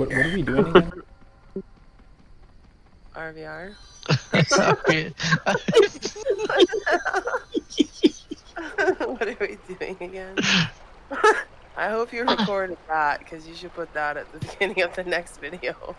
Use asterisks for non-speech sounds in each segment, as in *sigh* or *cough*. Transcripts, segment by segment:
What, what are we doing *laughs* again? RVR. *laughs* *laughs* what are we doing again? I hope you recorded that because you should put that at the beginning of the next video.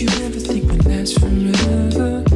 you ever think would last forever?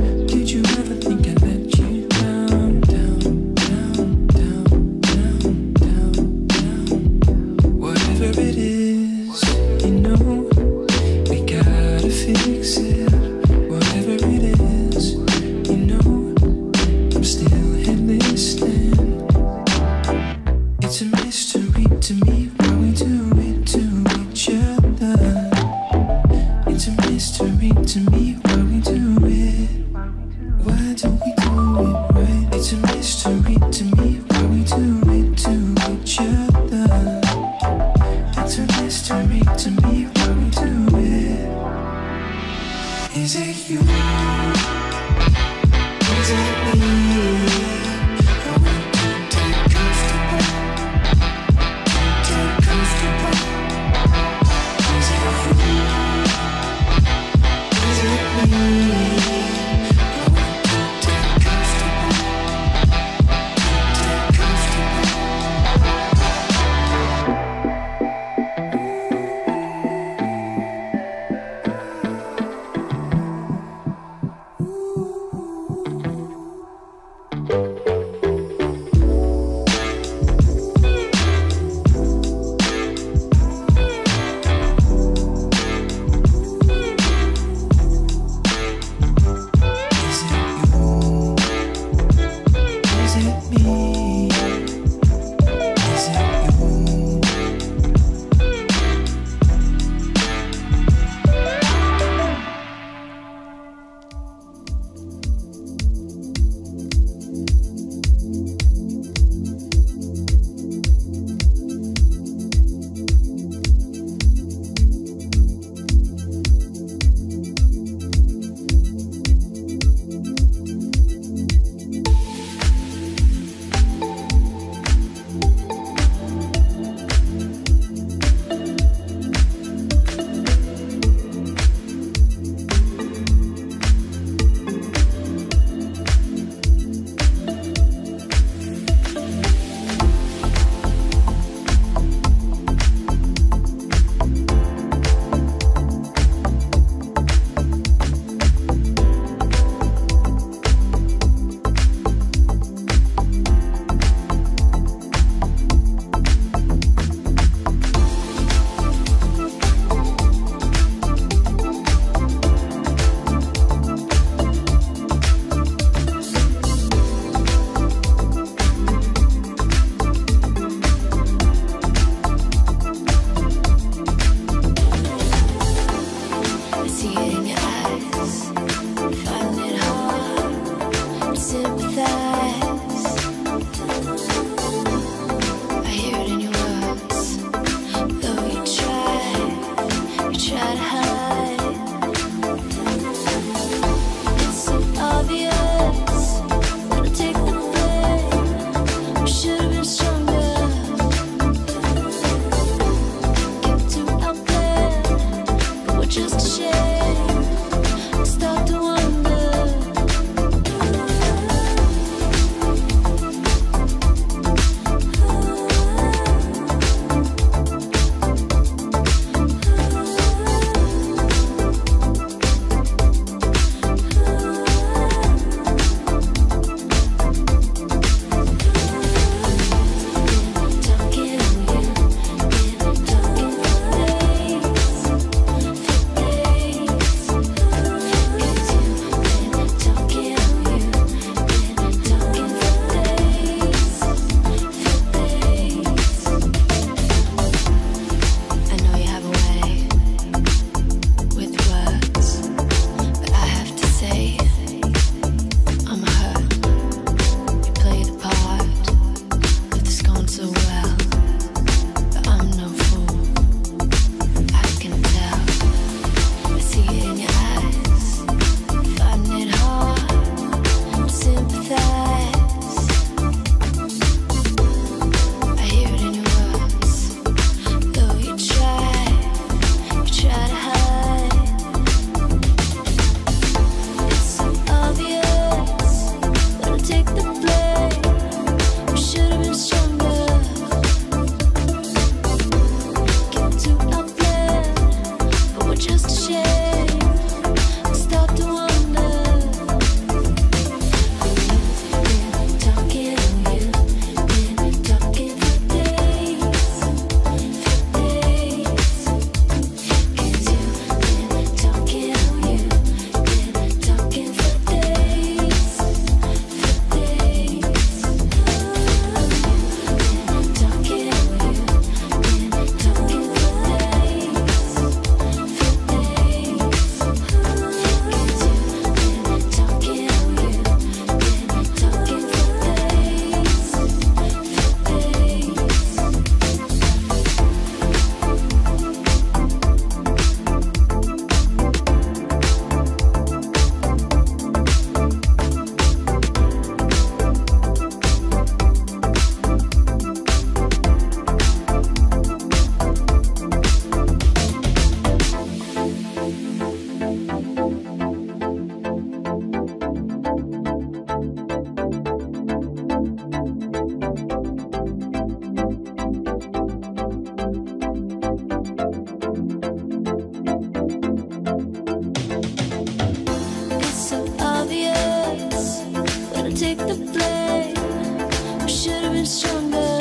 take the blame. We should have been stronger.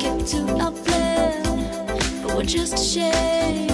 Kept to our plan, but we're just ashamed.